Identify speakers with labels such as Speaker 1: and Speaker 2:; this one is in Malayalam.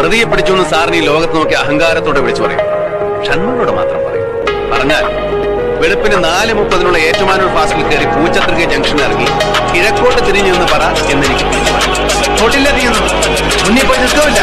Speaker 1: പ്രതിയെ പിടിച്ചു എന്ന് സാറിന് ഈ ലോകത്ത് നോക്കി അഹങ്കാരത്തോടെ വിളിച്ചു പറയും. ഷൺമുഖനോട് മാത്രം പറയും. പറഞ്ഞാൽ വെളുപ്പിന് നാല് മുപ്പതിനുള്ള ഏറ്റുമാനൂർ ഫാസ്റ്റിൽ കയറി പൂച്ചത്രിക ജംഗ്ഷനിൽ ഇറങ്ങി കിഴക്കോട്ട് തിരിഞ്ഞു എന്ന് പറ എന്നെനിക്ക് തൊട്ടില്ല തീയുന്നു മുന്നിൽ പോയി നിൽക്കില്ല